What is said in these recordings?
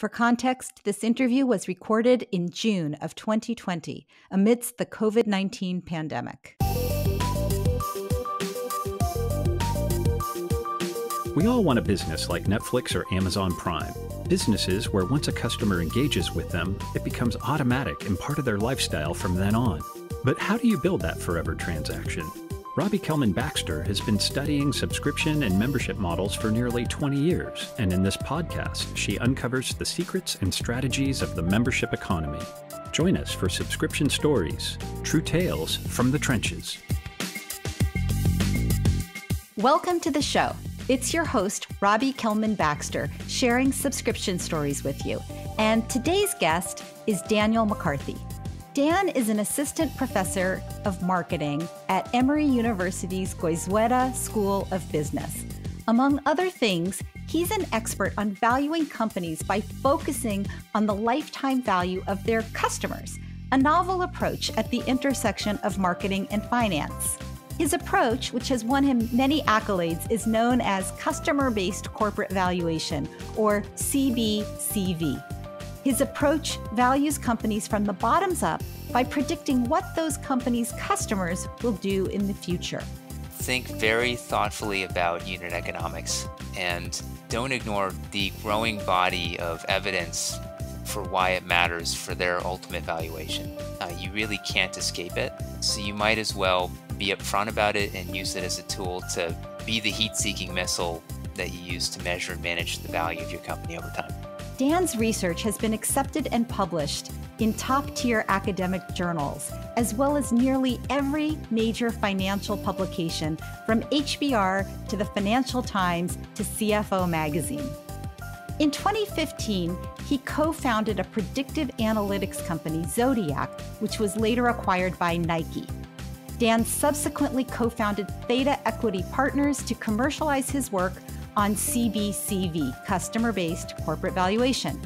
For context, this interview was recorded in June of 2020 amidst the COVID 19 pandemic. We all want a business like Netflix or Amazon Prime. Businesses where once a customer engages with them, it becomes automatic and part of their lifestyle from then on. But how do you build that forever transaction? Robbie Kellman Baxter has been studying subscription and membership models for nearly 20 years, and in this podcast, she uncovers the secrets and strategies of the membership economy. Join us for Subscription Stories True Tales from the Trenches. Welcome to the show. It's your host, Robbie Kellman Baxter, sharing subscription stories with you. And today's guest is Daniel McCarthy. Dan is an assistant professor of marketing at Emory University's Goizueta School of Business. Among other things, he's an expert on valuing companies by focusing on the lifetime value of their customers, a novel approach at the intersection of marketing and finance. His approach, which has won him many accolades, is known as customer based corporate valuation, or CBCV. His approach values companies from the bottoms up by predicting what those companies' customers will do in the future. Think very thoughtfully about unit economics and don't ignore the growing body of evidence for why it matters for their ultimate valuation. Uh, you really can't escape it, so you might as well be upfront about it and use it as a tool to be the heat seeking missile that you use to measure and manage the value of your company over time. Dan's research has been accepted and published in top tier academic journals, as well as nearly every major financial publication from HBR to the Financial Times to CFO Magazine. In 2015, he co founded a predictive analytics company, Zodiac, which was later acquired by Nike. Dan subsequently co founded Theta Equity Partners to commercialize his work on CBCV, customer based corporate valuation.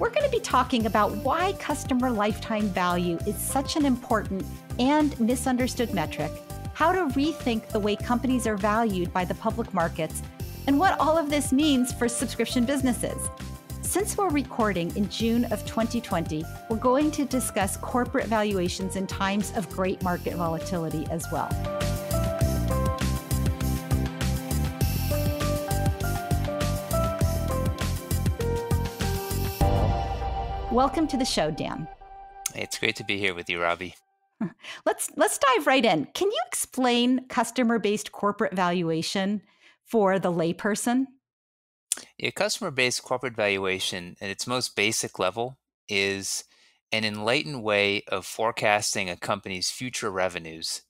We're going to be talking about why customer lifetime value is such an important and misunderstood metric, how to rethink the way companies are valued by the public markets, and what all of this means for subscription businesses. Since we're recording in June of 2020, we're going to discuss corporate valuations in times of great market volatility as well. Welcome to the show, Dan. It's great to be here with you, Robbie. Let's let's dive right in. Can you explain customer-based corporate valuation for the layperson? Yeah, customer-based corporate valuation at its most basic level is an enlightened way of forecasting a company's future revenues,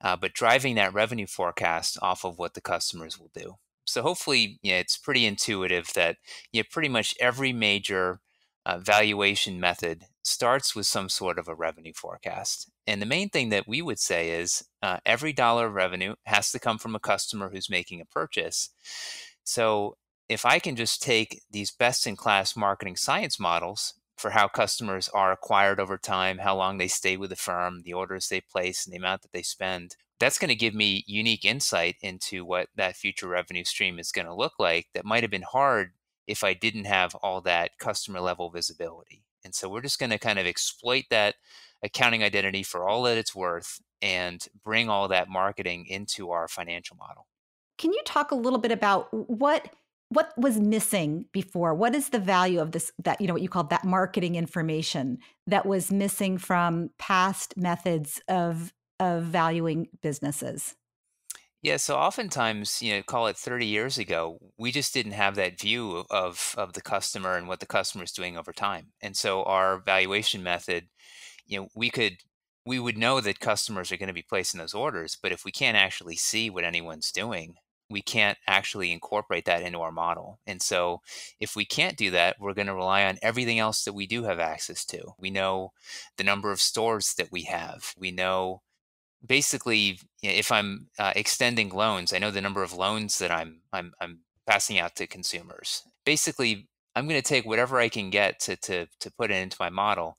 uh, but driving that revenue forecast off of what the customers will do. So hopefully, yeah, it's pretty intuitive that yeah, pretty much every major uh, valuation method starts with some sort of a revenue forecast. And the main thing that we would say is uh, every dollar of revenue has to come from a customer who's making a purchase. So if I can just take these best in class marketing science models for how customers are acquired over time, how long they stay with the firm, the orders they place, and the amount that they spend, that's going to give me unique insight into what that future revenue stream is going to look like that might have been hard if I didn't have all that customer level visibility. And so we're just going to kind of exploit that accounting identity for all that it's worth and bring all that marketing into our financial model. Can you talk a little bit about what what was missing before? What is the value of this that you know what you call that marketing information that was missing from past methods of of valuing businesses? Yeah, so oftentimes, you know, call it 30 years ago, we just didn't have that view of of the customer and what the customer is doing over time. And so our valuation method, you know, we could we would know that customers are going to be placing those orders, but if we can't actually see what anyone's doing, we can't actually incorporate that into our model. And so if we can't do that, we're going to rely on everything else that we do have access to. We know the number of stores that we have. We know basically, if I'm uh, extending loans, I know the number of loans that I'm I'm, I'm passing out to consumers. Basically, I'm going to take whatever I can get to to to put it into my model,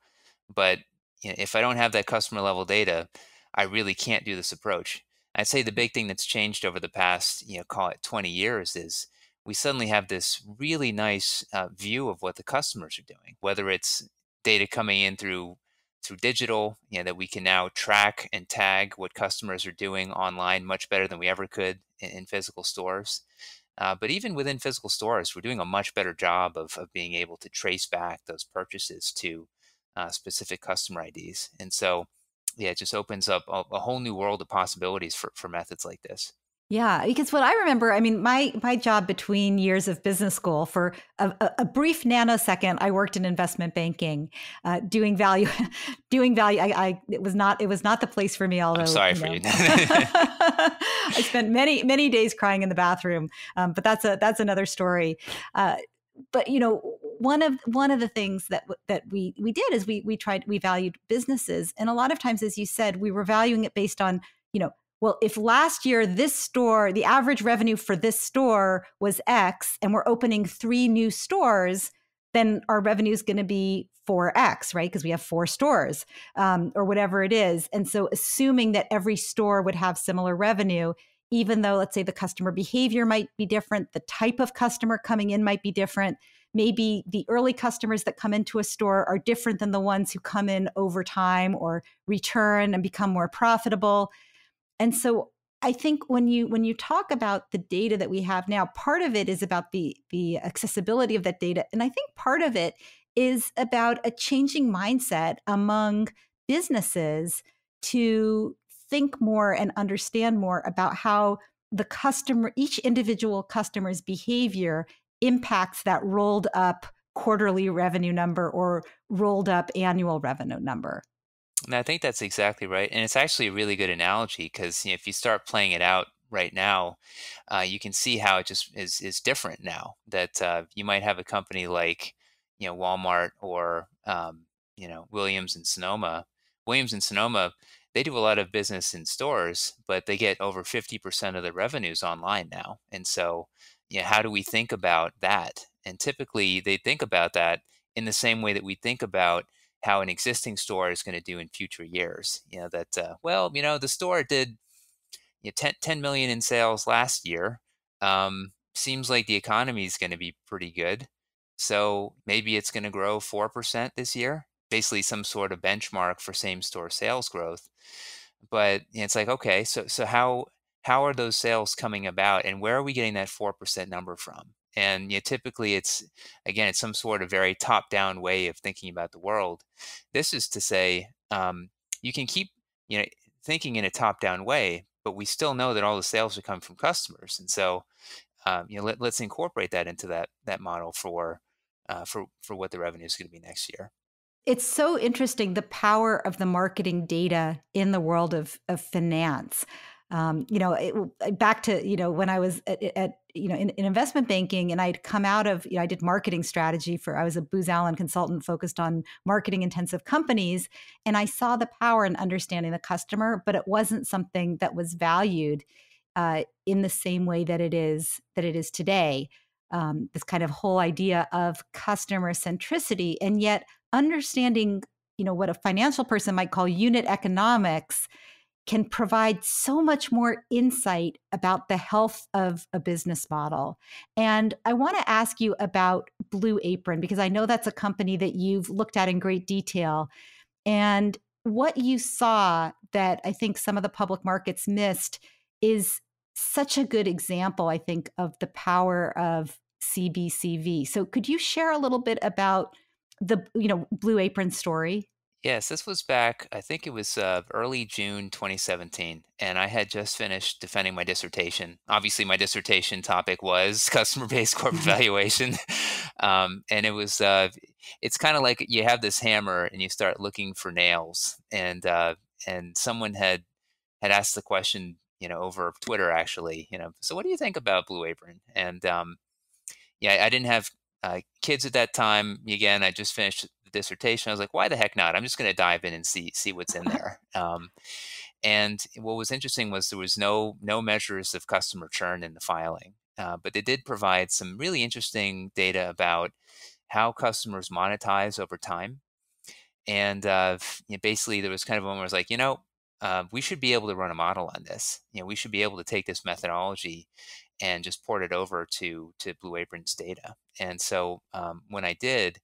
but you know, if I don't have that customer level data, I really can't do this approach. I'd say the big thing that's changed over the past, you know, call it 20 years is we suddenly have this really nice uh, view of what the customers are doing, whether it's data coming in through through digital, you know, that we can now track and tag what customers are doing online much better than we ever could in, in physical stores. Uh, but even within physical stores, we're doing a much better job of, of being able to trace back those purchases to uh, specific customer IDs. And so, yeah, it just opens up a, a whole new world of possibilities for, for methods like this. Yeah, because what I remember, I mean, my my job between years of business school for a, a brief nanosecond, I worked in investment banking, uh, doing value, doing value. I, I, it was not it was not the place for me. Although I'm sorry you for know, you. I spent many many days crying in the bathroom, um, but that's a that's another story. Uh, but you know, one of one of the things that that we we did is we we tried we valued businesses, and a lot of times, as you said, we were valuing it based on you know well, if last year this store, the average revenue for this store was X, and we're opening three new stores, then our revenue is going to be 4X, right? Because we have four stores um, or whatever it is. And so, assuming that every store would have similar revenue, even though, let's say, the customer behavior might be different, the type of customer coming in might be different. Maybe the early customers that come into a store are different than the ones who come in over time or return and become more profitable and so I think when you when you talk about the data that we have now, part of it is about the the accessibility of that data, and I think part of it is about a changing mindset among businesses to think more and understand more about how the customer each individual customer's behavior impacts that rolled up quarterly revenue number or rolled up annual revenue number. I think that's exactly right. And it's actually a really good analogy because you know, if you start playing it out right now, uh, you can see how it just is, is different now. That uh, you might have a company like, you know, Walmart or, um, you know, Williams and Sonoma. Williams and Sonoma, they do a lot of business in stores, but they get over 50% of the revenues online now. And so, you know, how do we think about that? And typically they think about that in the same way that we think about how an existing store is going to do in future years. You know, that, uh, well, you know, the store did you know, 10, 10 million in sales last year. Um, seems like the economy is going to be pretty good. So maybe it's going to grow 4% this year, basically some sort of benchmark for same store sales growth. But you know, it's like, okay, so, so how, how are those sales coming about and where are we getting that 4% number from? And you know, typically it's again it's some sort of very top down way of thinking about the world. This is to say um, you can keep you know thinking in a top down way but we still know that all the sales are coming from customers and so um, you know let, us incorporate that into that that model for uh, for for what the revenue is going to be next year. It's so interesting the power of the marketing data in the world of, of finance um, you know, it, back to you know when I was at, at you know in, in, investment banking, and I'd come out of you know I did marketing strategy for I was a Booz Allen consultant focused on marketing intensive companies, and I saw the power in understanding the customer, but it wasn't something that was valued uh, in the same way that it is that it is today. Um, this kind of whole idea of customer centricity, and yet understanding you know what a financial person might call unit economics can provide so much more insight about the health of a business model. And I want to ask you about Blue Apron because I know that's a company that you've looked at in great detail. And what you saw that I think some of the public markets missed is such a good example, I think, of the power of CBCV. So could you share a little bit about the you know Blue Apron story? Yes, this was back, I think it was uh, early June 2017, and I had just finished defending my dissertation. Obviously, my dissertation topic was customer based corporate valuation. Um, and it was, uh, it's kind of like you have this hammer and you start looking for nails. And, uh, and someone had, had asked the question, you know, over Twitter actually, you know, so what do you think about Blue Apron? And, um, yeah, I didn't have uh, kids at that time. Again, I just finished the dissertation. I was like, why the heck not? I'm just going to dive in and see see what's in there. Um, and what was interesting was there was no no measures of customer churn in the filing, uh, but they did provide some really interesting data about how customers monetize over time. And uh, you know, basically, there was kind of one where I was like, you know, uh, we should be able to run a model on this. You know, we should be able to take this methodology and just port it over to to Blue Apron's data. And so um, when I did,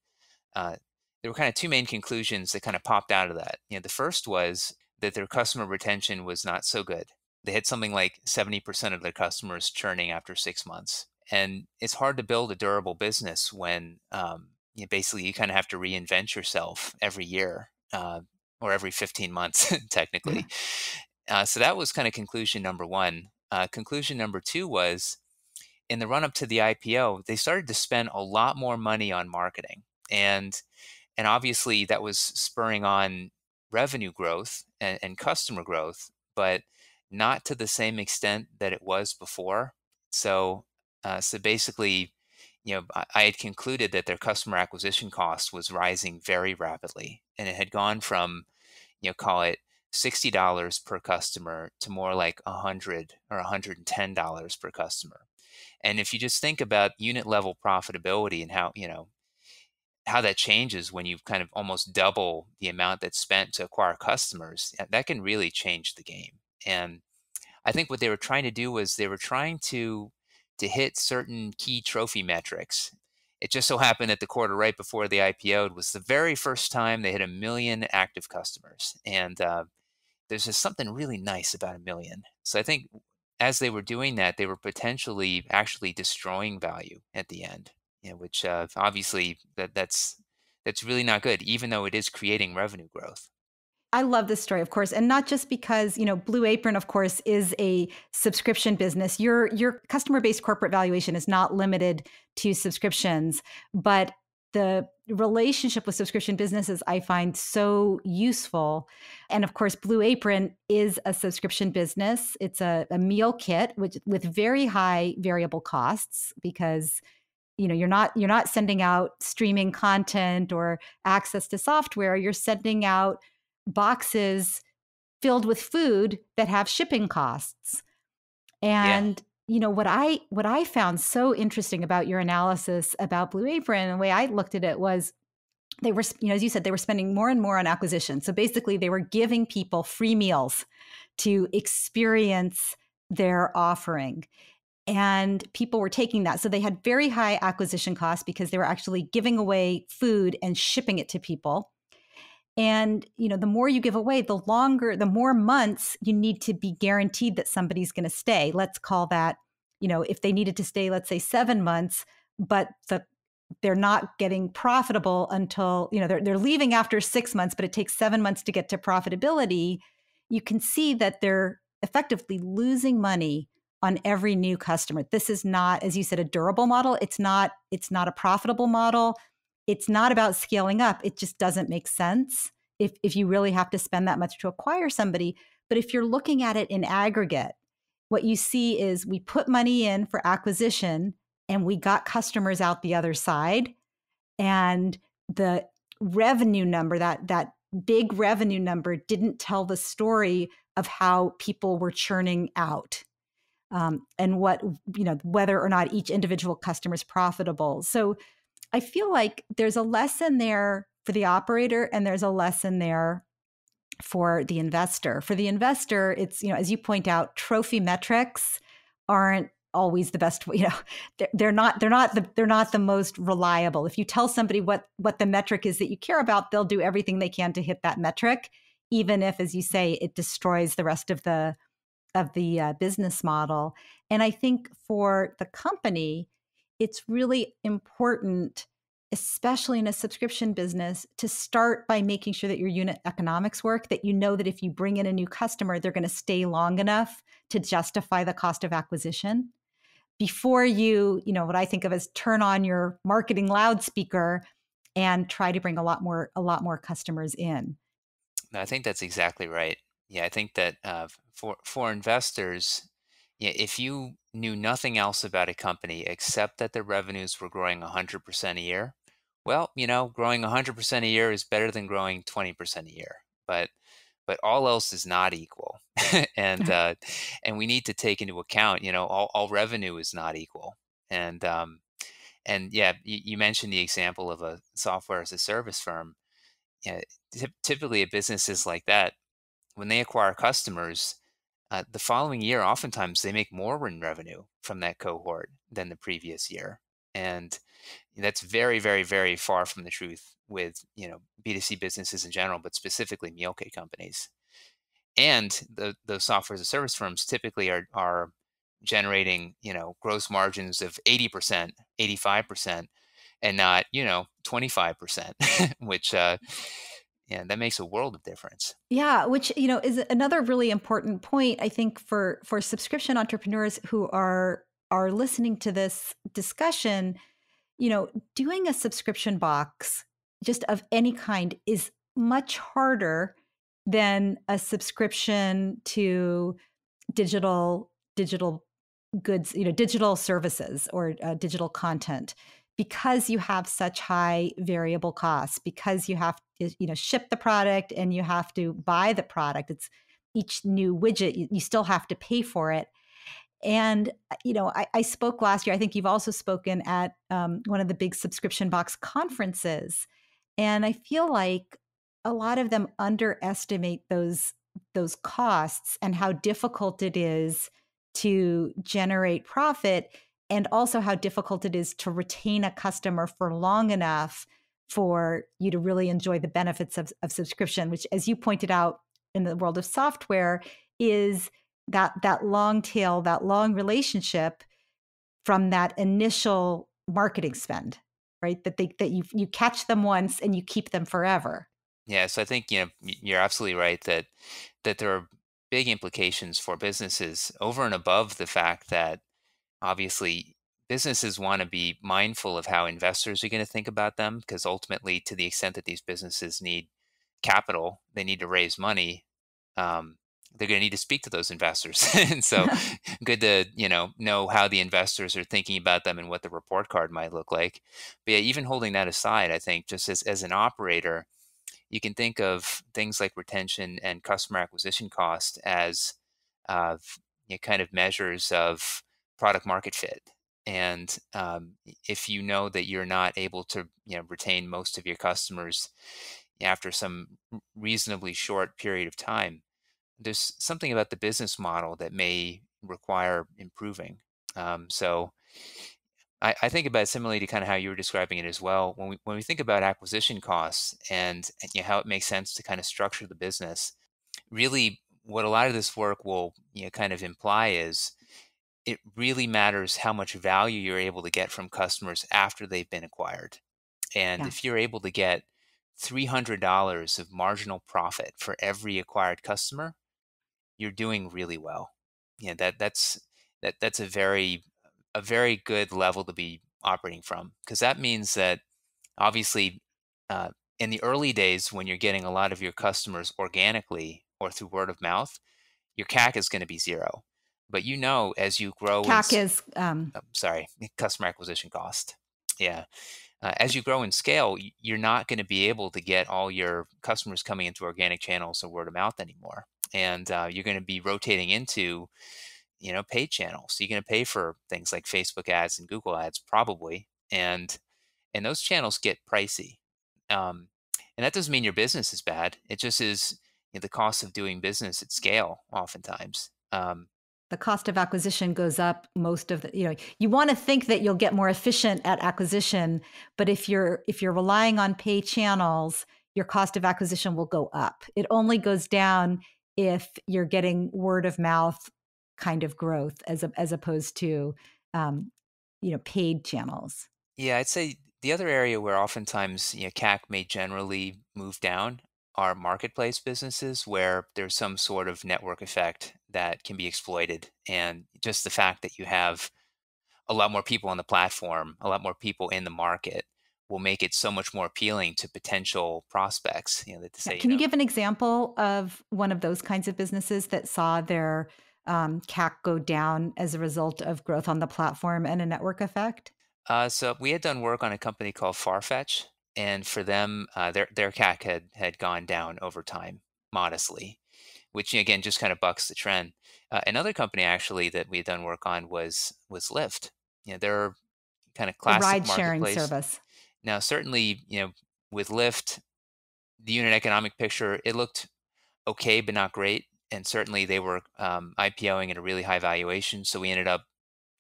uh, there were kind of two main conclusions that kind of popped out of that. You know, the first was that their customer retention was not so good. They had something like 70% of their customers churning after six months. And it's hard to build a durable business when um, you basically you kind of have to reinvent yourself every year uh, or every 15 months, technically. Uh, so that was kind of conclusion number one. Uh, conclusion number two was in the run up to the IPO, they started to spend a lot more money on marketing. And and obviously that was spurring on revenue growth and, and customer growth, but not to the same extent that it was before. So uh, so basically, you know, I, I had concluded that their customer acquisition cost was rising very rapidly, and it had gone from, you know, call it sixty dollars per customer to more like a hundred or hundred and ten dollars per customer. And if you just think about unit level profitability and how you know how that changes when you kind of almost double the amount that's spent to acquire customers, that can really change the game. And I think what they were trying to do was they were trying to to hit certain key trophy metrics. It just so happened that the quarter right before the IPO was the very first time they hit a million active customers. And uh, there's just something really nice about a million. So I think as they were doing that, they were potentially actually destroying value at the end, you know, which uh, obviously that, that's that's really not good, even though it is creating revenue growth. I love this story, of course, and not just because you know Blue Apron, of course, is a subscription business. Your your customer based corporate valuation is not limited to subscriptions, but the relationship with subscription businesses I find so useful. And of course, Blue Apron is a subscription business. It's a, a meal kit which, with very high variable costs because you know you're not you're not sending out streaming content or access to software. You're sending out boxes filled with food that have shipping costs. And. You know what I what I found so interesting about your analysis about Blue Apron and the way I looked at it was they were you know as you said they were spending more and more on acquisition. So basically they were giving people free meals to experience their offering. And people were taking that. So they had very high acquisition costs because they were actually giving away food and shipping it to people and you know the more you give away the longer the more months you need to be guaranteed that somebody's going to stay. Let's call that you know if they needed to stay let's say 7 months but the they're not getting profitable until you know they're, they're leaving after six months but it takes seven months to get to profitability you can see that they're effectively losing money on every new customer. This is not as you said a durable model. It's not it's not a profitable model it's not about scaling up. It just doesn't make sense if, if you really have to spend that much to acquire somebody. But if you're looking at it in aggregate, what you see is we put money in for acquisition and we got customers out the other side. And the revenue number, that that big revenue number, didn't tell the story of how people were churning out. Um, and what you know whether or not each individual customer is profitable so I feel like there's a lesson there for the operator and there's a lesson there for the investor. For the investor, it's, you know, as you point out, trophy metrics aren't always the best you know they're, not they're not the they're not the most reliable if you tell somebody what what the metric is that you care about they'll do everything they can to hit that metric even if as you say it destroys the rest of the of the uh, business model and i think for the company it's really important especially in a subscription business to start by making sure that your unit economics work that you know that if you bring in a new customer they're going to stay long enough to justify the cost of acquisition. Before you you know what i think of as turn on your marketing loudspeaker and try to bring a lot more a lot more customers in. No, i think that's exactly right. Yeah i think that uh, for for investors yeah, if you knew nothing else about a company except that their revenues were growing 100% a year, well, you know, growing 100% a year is better than growing 20% a year. But but all else is not equal, and uh, and we need to take into account, you know, all, all revenue is not equal, and um, and yeah, you, you mentioned the example of a software as a service firm. Yeah, typically, a businesses like that, when they acquire customers, uh, the following year, oftentimes they make more in revenue from that cohort than the previous year, and that's very, very, very far from the truth with you know B2C businesses in general, but specifically meal kit companies. And the the software as a service firms typically are are generating you know gross margins of 80%, 85%, and not you know 25%, which uh, yeah, that makes a world of difference. Yeah, which you know is another really important point I think for for subscription entrepreneurs who are are listening to this discussion, you know, doing a subscription box just of any kind is much harder than a subscription to digital digital goods, you know, digital services or uh, digital content because you have such high variable costs because you have you know ship the product and you have to buy the product. It's each new widget you, you still have to pay for it. And uh, you know I, I, spoke last year i think you've also spoken at um, one of the big subscription box conferences and i feel like a lot of them underestimate those those costs and how difficult it is to generate profit and also how difficult it is to retain a customer for long enough for you to really enjoy the benefits of, of subscription which as you pointed out in the world of software is that that long tail that long relationship from that initial marketing spend right? That they that you you catch them once and you keep them forever. Yeah so i think you know you're absolutely right that that there are big implications for businesses over and above the fact that obviously businesses want to be mindful of how investors are going to think about them because ultimately to the extent that these businesses need capital they need to raise money um, they're going to need to speak to those investors and so good to you know know how the investors are thinking about them and what the report card might look like but yeah even holding that aside i think just as, as an operator you can think of things like retention and customer acquisition cost as uh, you know, kind of measures of product market fit. And um, if you know that you're not able to you know, retain most of your customers after some reasonably short period of time, there's something about the business model that may require improving. Um, so I, I, think about it similarly to kind of how you were describing it as well. When we when we think about acquisition costs and, you know, how it makes sense to kind of structure the business, really what a lot of this work will you know kind of imply is it really matters how much value you're able to get from customers after they've been acquired. And yeah. if you're able to get $300 of marginal profit for every acquired customer, you're doing really well. Yeah, that that's that that's a very a very good level to be operating from because that means that obviously uh, in the early days when you're getting a lot of your customers organically or through word of mouth, your CAC is going to be zero. But you know, as you grow, CAC in, is um, oh, sorry, customer acquisition cost. Yeah. Uh, as you grow in scale, you're not going to be able to get all your customers coming into organic channels or word of mouth anymore, and uh, you're going to be rotating into, you know, paid channels. So you're going to pay for things like Facebook ads and Google ads probably, and and those channels get pricey. Um, and that doesn't mean your business is bad. It just is you know, the cost of doing business at scale, oftentimes. Um, the cost of acquisition goes up most of the you know you want to think that you'll get more efficient at acquisition but if you're if you're relying on pay channels your cost of acquisition will go up. It only goes down if you're getting word of mouth kind of growth as a, as opposed to um, you know paid channels. Yeah i'd say the other area where oftentimes you know, cac may generally move down are marketplace businesses where there's some sort of network effect that can be exploited. And just the fact that you have a lot more people on the platform, a lot more people in the market will make it so much more appealing to potential prospects. You know, that to say, can you, know, you give an example of one of those kinds of businesses that saw their um, CAC go down as a result of growth on the platform and a network effect? Uh, so we had done work on a company called Farfetch, and for them, uh, their their CAC had had gone down over time modestly, which again just kind of bucks the trend. Uh, another company actually that we had done work on was was Lyft. You know, they're kind of classic ride sharing service. Now, certainly, you know, with Lyft, the unit economic picture it looked okay, but not great. and certainly they were um, IPOing at a really high valuation. So we ended up,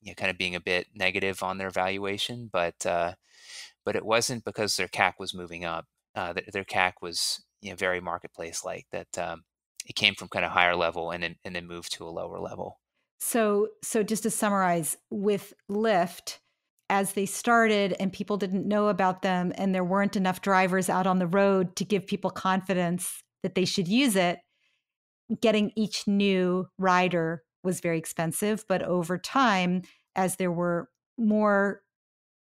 you know, kind of being a bit negative on their valuation, but uh, but it wasn't because their CAC was moving up. Uh, their, their CAC was you know very marketplace like that. Um, it came from kind of higher level and then and then moved to a lower level. So so just to summarize, with Lyft, as they started and people didn't know about them and there weren't enough drivers out on the road to give people confidence that they should use it, getting each new rider was very expensive. But over time, as there were more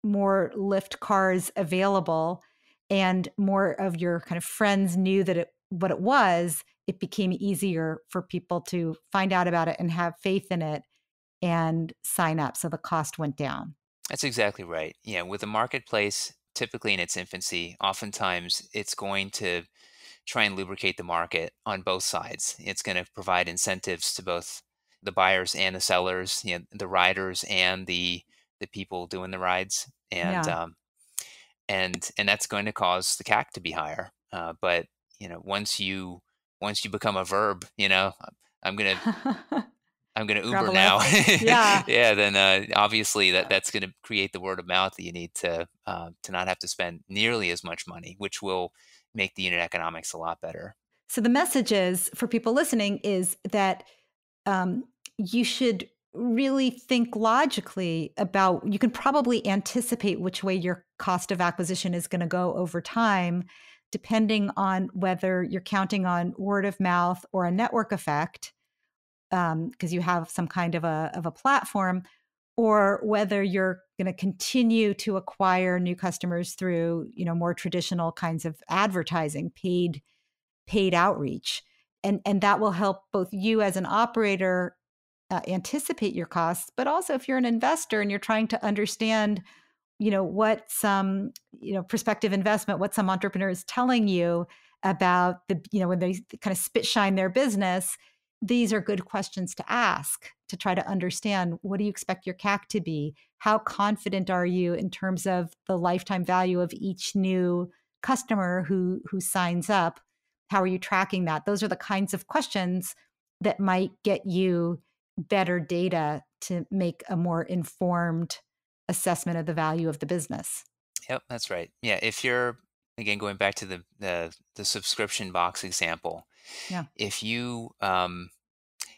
more Lyft cars available and more of your kind of friends knew that it what it was, it became easier for people to find out about it and have faith in it and sign up. So the cost went down. That's exactly right. Yeah, with a marketplace, typically in its infancy, oftentimes it's going to try and lubricate the market on both sides. It's going to provide incentives to both the buyers and the sellers, you know, the riders and the the people doing the rides, and yeah. um, and and that's going to cause the CAC to be higher. Uh, but you know, once you once you become a verb, you know, I'm gonna I'm going to Uber now. yeah, yeah. Then uh, obviously that that's going to create the word of mouth that you need to uh, to not have to spend nearly as much money, which will make the unit economics a lot better. So the message is for people listening is that um, you should really think logically about. You can probably anticipate which way your cost of acquisition is going to go over time, depending on whether you're counting on word of mouth or a network effect because um, you have some kind of a of a platform, or whether you're going to continue to acquire new customers through you know more traditional kinds of advertising, paid paid outreach, and and that will help both you as an operator uh, anticipate your costs, but also if you're an investor and you're trying to understand you know what some you know prospective investment what some entrepreneur is telling you about the you know when they kind of spit shine their business these are good questions to ask to try to understand what do you expect your CAC to be? How confident are you in terms of the lifetime value of each new customer who who signs up? How are you tracking that? Those are the kinds of questions that might get you better data to make a more informed assessment of the value of the business. Yep, that's right. Yeah, if you're again going back to the the, the subscription box example, yeah. If you um,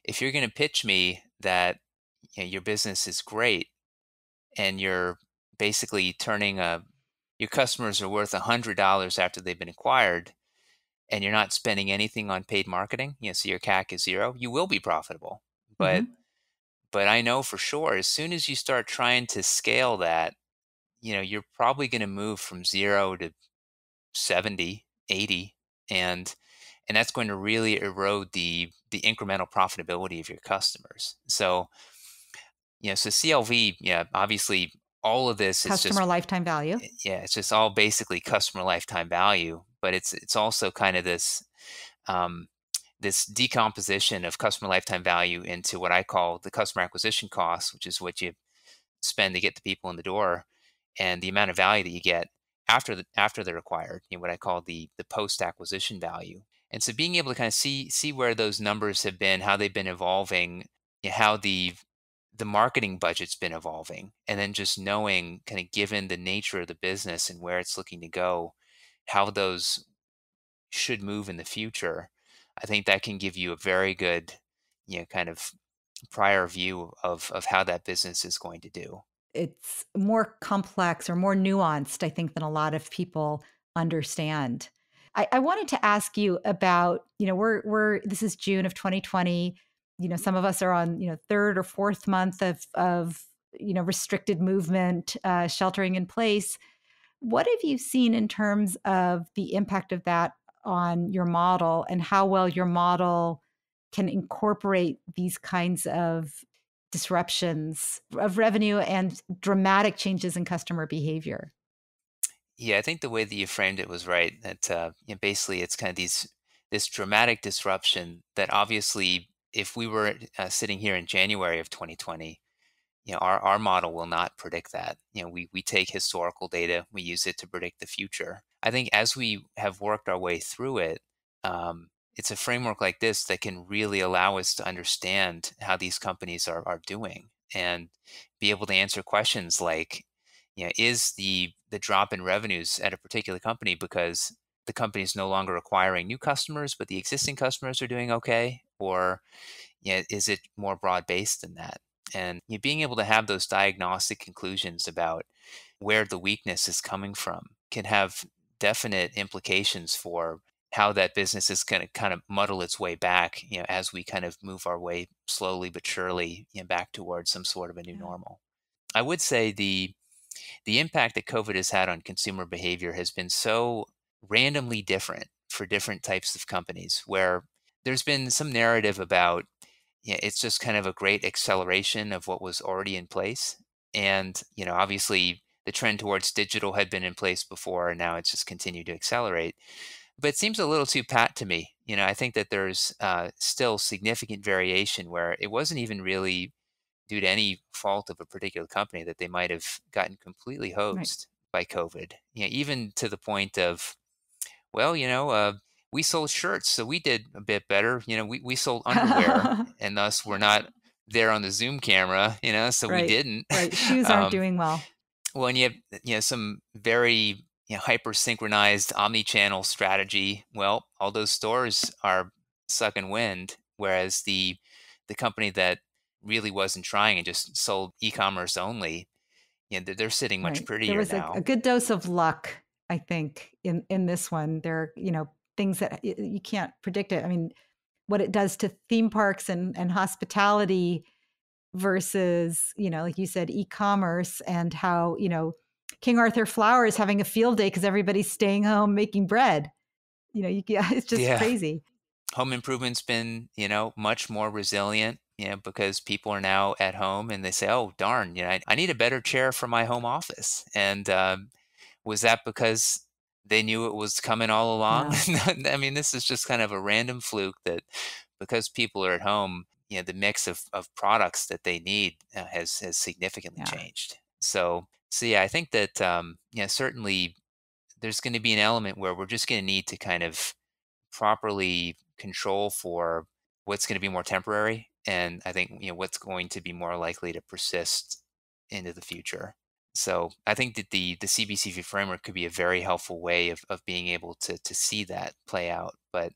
if you're going to pitch me that you know, your business is great and you're basically turning a your customers are worth a hundred dollars after they've been acquired and you're not spending anything on paid marketing, you know, so your CAC is zero, you will be profitable. But mm-hmm. but I know for sure as soon as you start trying to scale that, you know, you're probably going to move from zero to 70, 80 and and that's going to really erode the the incremental profitability of your customers. So, you know, so CLV, yeah, obviously all of this customer is customer lifetime value. Yeah, it's just all basically customer lifetime value, but it's it's also kind of this um, this decomposition of customer lifetime value into what I call the customer acquisition cost, which is what you spend to get the people in the door, and the amount of value that you get after the after they're acquired. You know, what I call the the post acquisition value. And so being able to kind of see see where those numbers have been, how they've been evolving, how the the marketing budget's been evolving, and then just knowing kind of given the nature of the business and where it's looking to go, how those should move in the future. I think that can give you a very good, you know, kind of prior view of of how that business is going to do. It's more complex or more nuanced, I think, than a lot of people understand. I, I wanted to ask you about, you know, we're we're this is June of 2020. You know, some of us are on, you know, third or fourth month of of you know restricted movement, uh, sheltering in place. What have you seen in terms of the impact of that on your model and how well your model can incorporate these kinds of disruptions of revenue and dramatic changes in customer behavior? Yeah, I think the way that you framed it was right. That uh, you know, basically it's kind of these this dramatic disruption that obviously, if we were uh, sitting here in January of 2020, you know, our, our model will not predict that. You know, we we take historical data, we use it to predict the future. I think as we have worked our way through it, um, it's a framework like this that can really allow us to understand how these companies are, are doing and be able to answer questions like, you know, is the the drop in revenues at a particular company because the company is no longer acquiring new customers, but the existing customers are doing okay, or you know, is it more broad based than that? And you know, being able to have those diagnostic conclusions about where the weakness is coming from can have definite implications for how that business is going to kind of muddle its way back, you know, as we kind of move our way slowly but surely you know, back towards some sort of a new normal. I would say the the impact that COVID has had on consumer behavior has been so randomly different for different types of companies, where there's been some narrative about you know, it's just kind of a great acceleration of what was already in place, and you know, obviously the trend towards digital had been in place before, and now it's just continued to accelerate but it seems a little too pat to me. You know, I think that there's uh, still significant variation where it wasn't even really due to any fault of a particular company that they might have gotten completely hosed right. by COVID. You know, even to the point of, well, you know, uh, we sold shirts, so we did a bit better. You know, we, we sold underwear, and thus we're not there on the Zoom camera. You know, so right. we didn't. Right, shoes aren't um, doing well. Well, and you have uh, you know some very you know, hyper synchronized omni-channel strategy, well, all those stores are sucking wind, whereas the the company that really wasn't trying and just sold e-commerce only, you know, they're, they're sitting much right. prettier there was now. A, a good dose of luck, I think, in in this one. There, are, you know, things that you can't predict it. I mean, what it does to theme parks and and hospitality versus, you know, like you said, e-commerce and how you know King Arthur Flour is having a field day because everybody's staying home making bread. You know, you, it's just yeah. crazy. Home improvement's been, you know, much more resilient, you know, because people are now at home and they say, "Oh, darn, you know, I, I need a better chair for my home office." And um, was that because they knew it was coming all along? I mean, this is just kind of a random fluke that because people are at home, you know, the mix of, of products that they need uh, has has significantly yeah. changed. So so yeah, I think that um, yeah, certainly there's going to be an element where we're just going to need to kind of properly control for what's going to be more temporary, and I think you know what's going to be more likely to persist into the future. So I think that the the CBCV framework could be a very helpful way of, of being able to to see that play out. But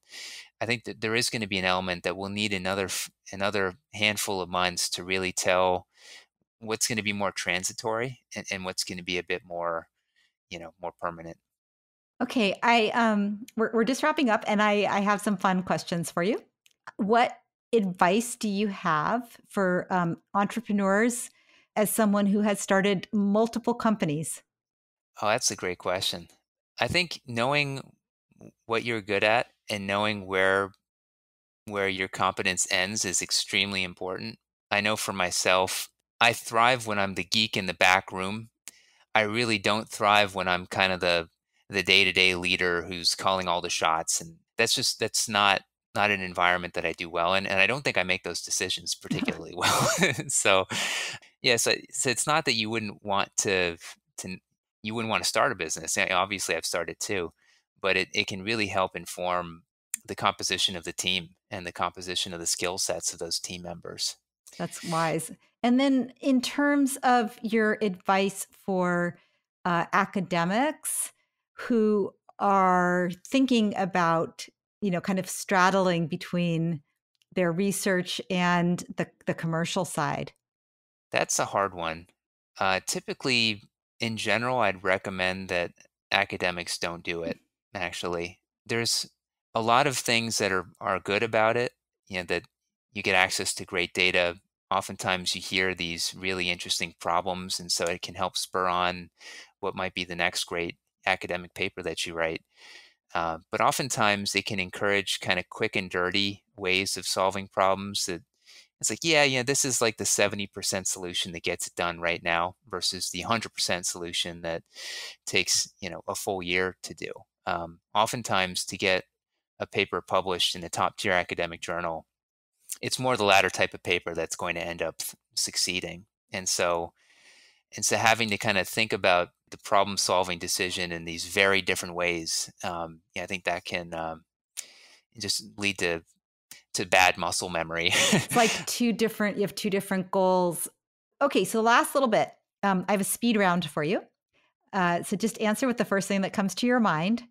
I think that there is going to be an element that we'll need another another handful of months to really tell what's going to be more transitory and, and what's going to be a bit more you know more permanent okay i um we're, we're just wrapping up and i i have some fun questions for you what advice do you have for um, entrepreneurs as someone who has started multiple companies oh that's a great question i think knowing what you're good at and knowing where where your competence ends is extremely important i know for myself I thrive when I'm the geek in the back room. I really don't thrive when I'm kind of the the day-to-day leader who's calling all the shots and that's just that's not not an environment that I do well in and I don't think I make those decisions particularly well. so yeah, so, so it's not that you wouldn't want to to you wouldn't want to start a business. Obviously I've started too, but it, it can really help inform the composition of the team and the composition of the skill sets of those team members. That's wise. And then, in terms of your advice for uh, academics who are thinking about, you know, kind of straddling between their research and the, the commercial side? That's a hard one. Uh, typically, in general, I'd recommend that academics don't do it, actually. There's a lot of things that are, are good about it, you know, that you get access to great data oftentimes you hear these really interesting problems, and so it can help spur on what might be the next great academic paper that you write. Uh, but oftentimes they can encourage kind of quick and dirty ways of solving problems that it's like, yeah, yeah, this is like the 70% solution that gets it done right now versus the 100% solution that takes, you know, a full year to do. Um, oftentimes to get a paper published in a top tier academic journal, it's more the latter type of paper that's going to end up succeeding. And so, and so having to kind of think about the problem solving decision in these very different ways, um, yeah, I think that can um, just lead to to bad muscle memory. it's like two different. You have two different goals. Okay, so last little bit. Um, I have a speed round for you. Uh, so just answer with the first thing that comes to your mind.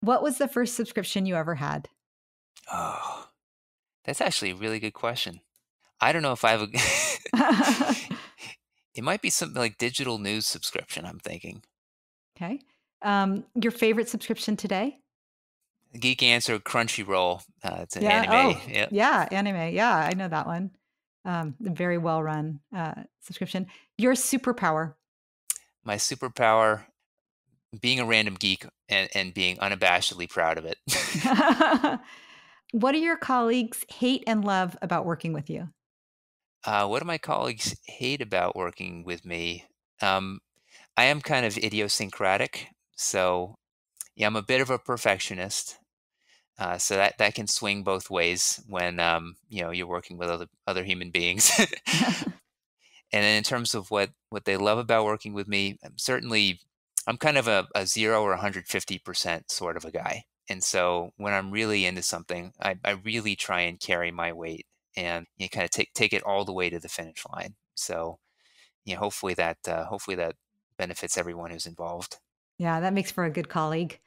What was the first subscription you ever had? Oh, that's actually a really good question. I don't know if I have a. it might be something like digital news subscription. I'm thinking. Okay. Um, your favorite subscription today? Geek Answer Crunchyroll. Uh, it's an yeah. anime. Oh, yep. Yeah, anime. Yeah, I know that one. Um, very well run uh, subscription. Your superpower? My superpower, being a random geek and, and being unabashedly proud of it. what do your colleagues hate and love about working with you? Uh, what do my colleagues hate about working with me? Um, I am kind of idiosyncratic. So, yeah, I'm a bit of a perfectionist. Uh, so that that can swing both ways when um, you know you're working with other other human beings. and then in terms of what what they love about working with me, I'm certainly I'm kind of a, a zero or 150 percent sort of a guy. And so when I'm really into something, I, I really try and carry my weight and you know, kind of take take it all the way to the finish line. So, you know, hopefully that uh, hopefully that benefits everyone who's involved. Yeah, that makes for a good colleague.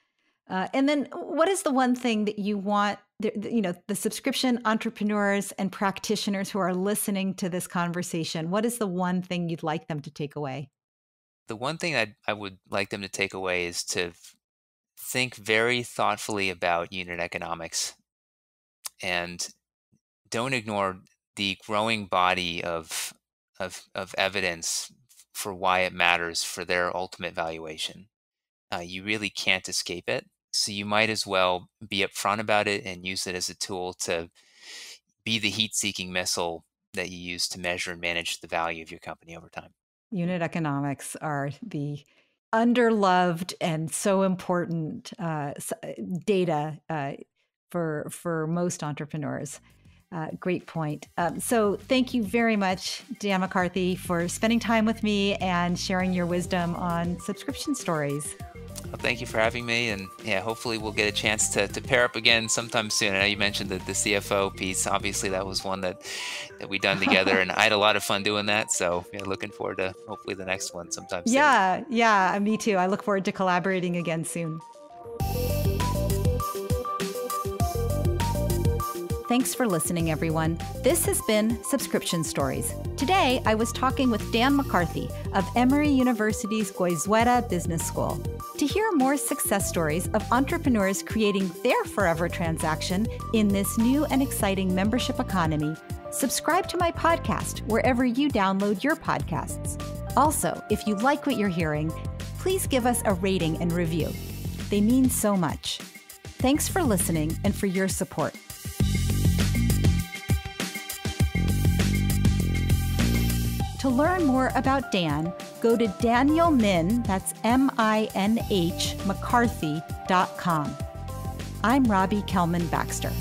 Uh, and then, what is the one thing that you want, the, the, you know, the subscription entrepreneurs and practitioners who are listening to this conversation? What is the one thing you'd like them to take away? The one thing I I would like them to take away is to think very thoughtfully about unit economics, and don't ignore the growing body of of of evidence for why it matters for their ultimate valuation. Uh, you really can't escape it. So you might as well be upfront about it and use it as a tool to be the heat seeking missile that you use to measure and manage the value of your company over time. Unit economics are the underloved and so important uh, data uh, for for most entrepreneurs. Uh, great point. Um, so, thank you very much, Dan McCarthy, for spending time with me and sharing your wisdom on subscription stories. Well, thank you for having me. And yeah, hopefully we'll get a chance to, to pair up again sometime soon. I know you mentioned the, the CFO piece. Obviously, that was one that, that we done together, and I had a lot of fun doing that. So, yeah, looking forward to hopefully the next one sometime soon. Yeah, yeah, me too. I look forward to collaborating again soon. Thanks for listening, everyone. This has been Subscription Stories. Today, I was talking with Dan McCarthy of Emory University's Goizueta Business School. To hear more success stories of entrepreneurs creating their forever transaction in this new and exciting membership economy, subscribe to my podcast wherever you download your podcasts. Also, if you like what you're hearing, please give us a rating and review. They mean so much. Thanks for listening and for your support. To learn more about Dan, go to Daniel Minh, that's M I N H, McCarthy.com. I'm Robbie Kellman Baxter.